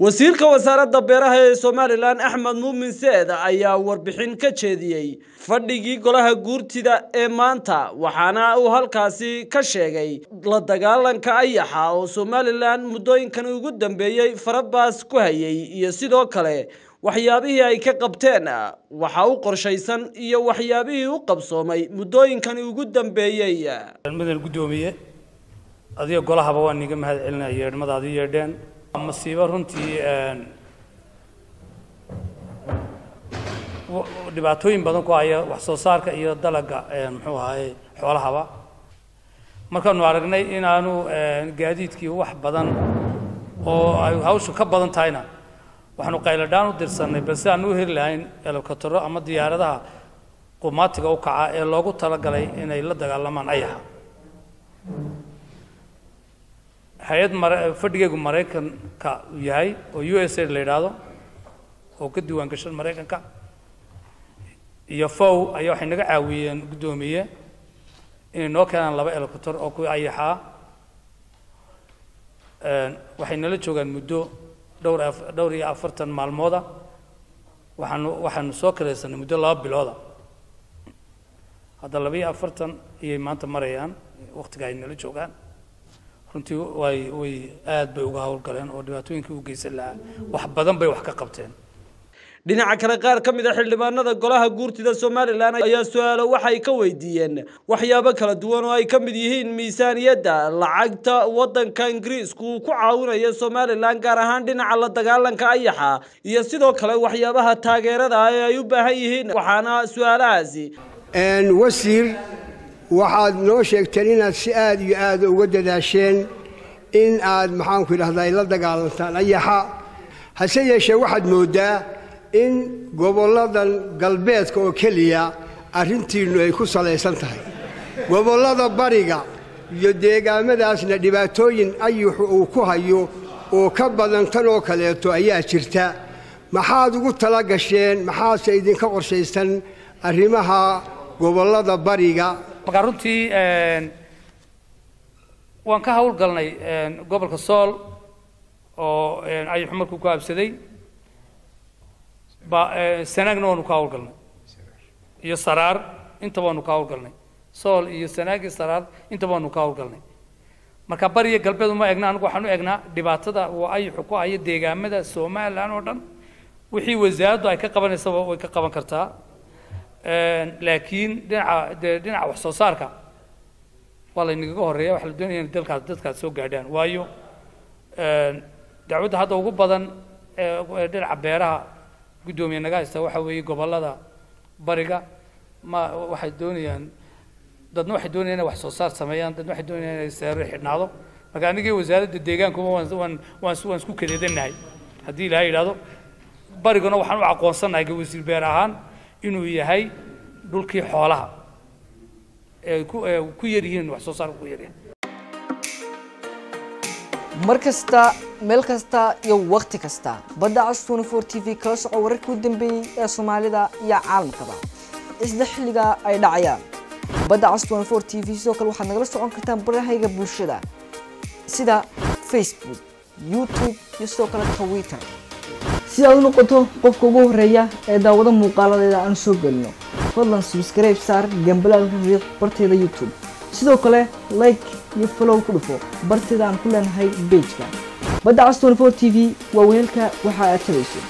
wasiirka wasaaradda beeraha ee somalilan axmed muumin seed ayaa warbixin ka jeediyey fadhigii golaha guurtida ee maanta waxaana uu halkaasi ka sheegay la dagaalanka ayaxa oo somalilan muddooyinkan ugu dambeeyey farabaas ku hayay iyo sidoo kale waxyaabihii ay ka qabteen waxa u qorshaysan iyo waxyaabihii u qabsoomay muddooyinkani ugu dambeeyey mudan guddoomiye adiga golahaba waan niga mahad celinaya yeedhmadaad ii yeedheen masiibo runtii dhibaatooyin badan ku haya wax soo saarka iyo dalaga muxuu ahaye xoolahaba. Markaanu aragnay inaanu gaadiidkii wax badan oo ay hawshu ka badan tahayna waxaanu qayladhaan u dirsanay balse aan u heli lahayn elokotoro ama diyaaradaha qumaatiga u kaca ee loogu talagalay inay la dagaalamaan ayaxa hay'ad mara fadhigeegu maraykanka yahay oo u s a la yidhaahdo oo ka diiwaan gashan maraykanka iyo fow ayaa waxay naga caawiyeen guddoomiye inay noo keenaan laba elocotor oo kuwii ayaxaa waxay nala joogaan muddo dhowr dhowr iyo afartan maalmooda. Waxaanu waxaanu soo karaysanay muddo laba bilooda. Hadda laba iyo afartan ayay maanta marayaan waktiga ay nala joogaan runtii way way aad bay uga howlgaleen oo dhibaatooyinkii u geysan lahaa wax badan bay wax ka qabteen. Dhinaca kale qaar ka mid a xildhibaanada golaha guurtida somalilan ayaa su'aalo waxay ka weydiiyeen. Waxyaabo kala duwan oo ay ka mid yihiin miisaaniyadda lacagta waddanka ingiriisku uu ku caawinayo somalilan gaar ahaan dhinaca la dagaalanka ayaxa iyo sidoo kale waxyaabaha taageerada ah ee ay u baahan yihiin. Waxaana su'aalahaasi. Wasiir waxaad noo sheegteen inaad si aad iyo aad uga dadaasheen in aad maxaanku idhahdaa la dagaalantaan ayaxa. Hase yeeshee waxaad mooddaa in gobolladan galbeedka oo keliya arrintiinnu ay ku salaysan tahay. Gobollada bariga iyo deegaamadaasna dhibaatooyin ayuxu uu ku hayo oo ka badan tan oo kaleeto ayaa jirta. Maxaad ugu tala gasheen maxaase idinka qorshaysan arrimaha gobollada bariga markaa runtii waan ka hawlgalnay gobolka sool oo ayaxu markuu ku habsaday sanaagna waanu ka hawlgalnay iyo saraar intaba waanu ka hawlgalnay sool iyo sanaag iyo saraar intaba waanu ka hawlgalnay marka bariya galbeed uma egna anigu waxaan u egnaa dhibaatada uu ayaxu ku hayo deegaamada somalilan oo dhan. Wixii wasaaraddu ay ka qabanaysaba way ka qaban kartaa laakiin dhinaca de dhinaca wax soo saarka waa laynagaga horreeya waxa la doonaya in dalkaas dadkaas soo gaadhaan. Waayo dacwadda hadda ugu badan dhinaca beeraha guddoomiye naga haysta waxa weeye gobollada bariga ma waxay doonayaan dadna waxay doonayaan inay wax soo saar sameeyaan dadna waxay doonayaan inay seero xidhnaado. Marka anigii wasaaradda deegaankuma waan waan waan waan isku kadeedanahay. Haddii ilaahay yidhahdo bariguna waxaan u aqoonsanahay wasiir beer ahaan inuu yahay dhulkii xoolaha ee ku yar yihiin wax soo saarka ku yaryahay mar kasta meel kasta iyo wakhti kasta. Badda cas twenty four t v kala soco wararkii u dambeeyey ee soomaalida iyo caalamkaba. Isla xilliga ay dhacayaan. Badda cas twenty four t v sidoo kale waxaad nagala socon kartaan barahayga bulshada sida facebook youtube iyo sidoo kale twitter si aad u noqoto qofka ugu horreeya ee daawado muuqaaladeeda aan soo gelino fadlan subscribe saar gambalaalka riiq barteeda youtube. Sidoo kale like iyo follow ku dhufo. Barteeda aan ku leenahay bejka badda cas four t v waa weelka waxa aad tabayso